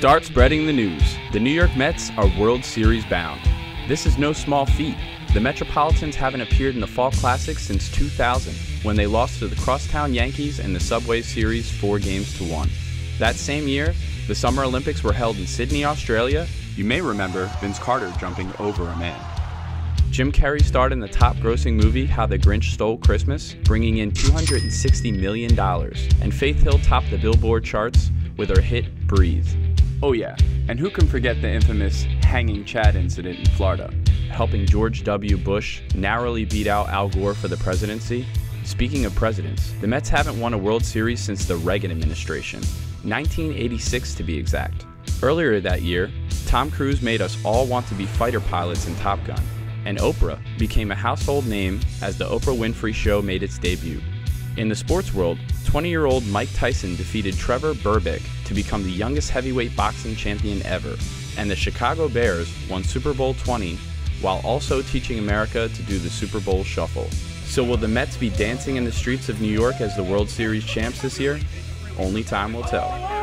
Start spreading the news. The New York Mets are World Series bound. This is no small feat. The Metropolitans haven't appeared in the Fall Classic since 2000, when they lost to the Crosstown Yankees in the Subway Series 4 games to 1. That same year, the Summer Olympics were held in Sydney, Australia. You may remember Vince Carter jumping over a man. Jim Carrey starred in the top grossing movie How the Grinch Stole Christmas, bringing in $260 million, and Faith Hill topped the Billboard charts with her hit Breathe. Oh, yeah, and who can forget the infamous hanging Chad incident in Florida, helping George W. Bush narrowly beat out Al Gore for the presidency? Speaking of presidents, the Mets haven't won a World Series since the Reagan administration, 1986 to be exact. Earlier that year, Tom Cruise made us all want to be fighter pilots in Top Gun, and Oprah became a household name as The Oprah Winfrey Show made its debut. In the sports world, 20 year old Mike Tyson defeated Trevor Berbick to become the youngest heavyweight boxing champion ever, and the Chicago Bears won Super Bowl 20 while also teaching America to do the Super Bowl shuffle. So, will the Mets be dancing in the streets of New York as the World Series champs this year? Only time will tell.